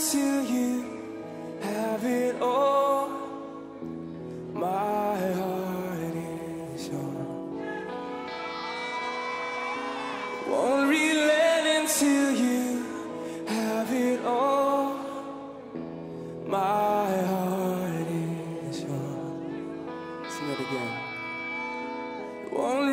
until you have it all. My heart is yours. Won't relent until you have it all. My heart is yours. Sing it again. Won't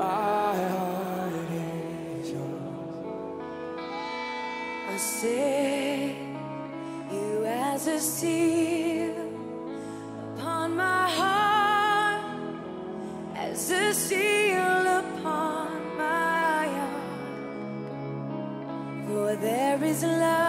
My heart is yours. I set you as a seal upon my heart, as a seal upon my heart. For there is love.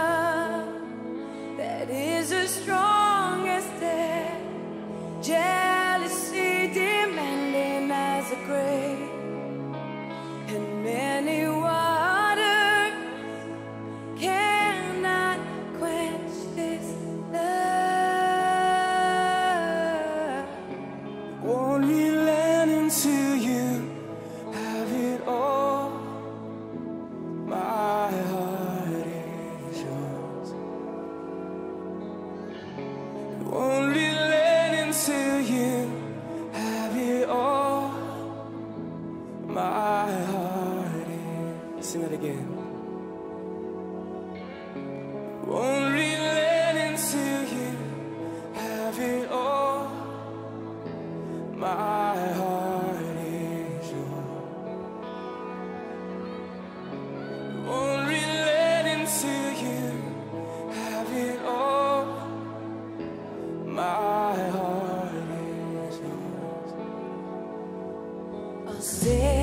Won't relent until you have it all. My heart is yours. Won't relent until you have it all. My heart is yours. I'll.